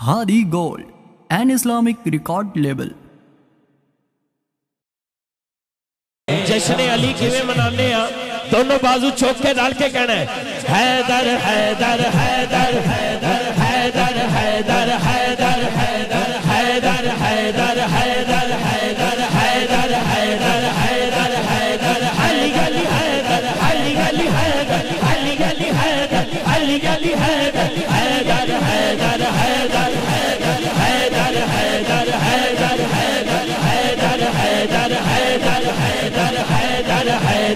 Hadi gold N Islamic record label جشن علی کیویں منانے ہاں؟ دونوں بازو چھوک کے ڈال کے کہنا ہے، حیدر حیدر حیدر حیدر حیدر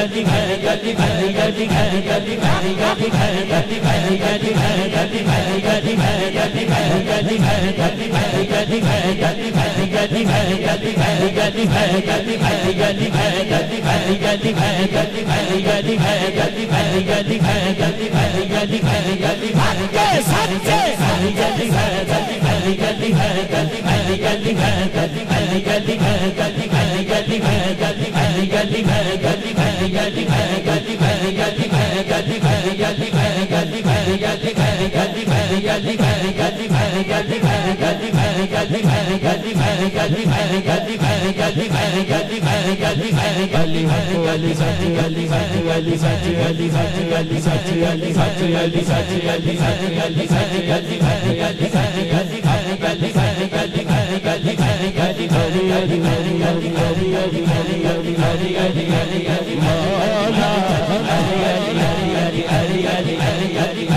موسیقی حیدر حیدر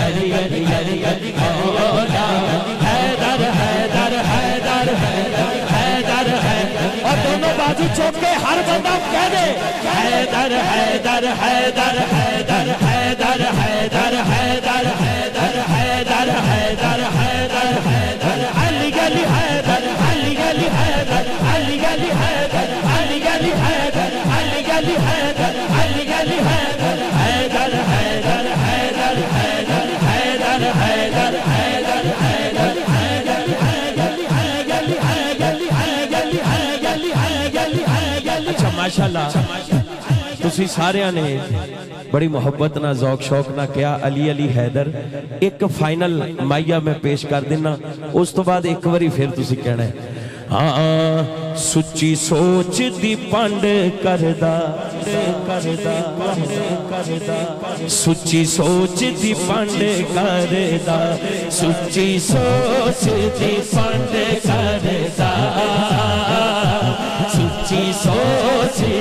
اور بازو چھوٹ کے ہر بندہ کہہ دے۔ حیدر حیدر حیدر حیدر حیدر حیدر حیدر حیدر ماشاءاللہ، تسی سارے نے بڑی محبت نہ، ذوق، شوق نہ کیا۔ علی علی حیدر ایک فائنل مائیہ میں پیش کر دینا۔ اس تو بعد ایک وری پھر تسی کہنا ہے۔ ہاں سچی سوچ دی پانڈ کردہ، سچی سوچ دی پانڈ کردہ، سچی سوچ دی پانڈ کردہ۔ سچی سوچ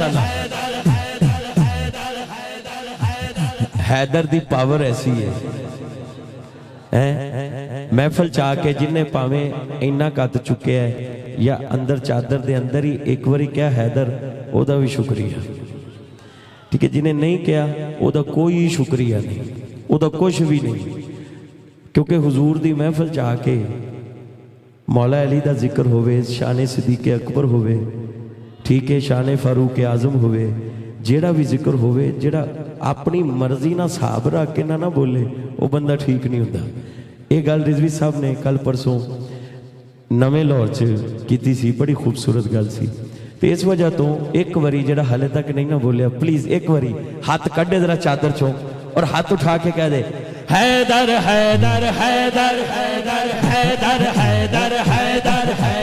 ماشاءاللہ۔ حیدر دی پاور ایسی ہے۔ محفل چاہ کے جنہیں پاویں اینا کت چکے ہے یا اندر چادر دے اندر ہی ایک وری کیا حیدر، او دا بھی شکریہ۔ ٹھیک ہے، جنہیں نہیں کیا، او دا کوئی شکریہ نہیں۔ او دا کچھ بھی نہیں۔ کیونکہ حضور دی محفل چاہ کے مولا علی دا ذکر ہوئے شان صدیق اکبر ہوئے ٹھیک ہے شان فاروق اعظم ہوئے جیڑا بھی ذکر ہوئے جیڑا اپنی مرضی نہ صحاب رکھ کے نہ نہ بولے وہ بندہ ٹھیک نہیں ہوتا ایک گل رضوی صاحب نے کل پرسوں نویں لاہور چ کیتی سی بڑی خوبصورت گل سی تو اس وجہ تو ایک وری جڑا حالے تک نہیں نہ بولیا پلیز ایک وری ہاتھ کڈے ذرا چادر چوں اور ہاتھ اٹھا کے کہہ دے حیدر حیدر حیدر حیدر حیدر حیدر حیدر حیدر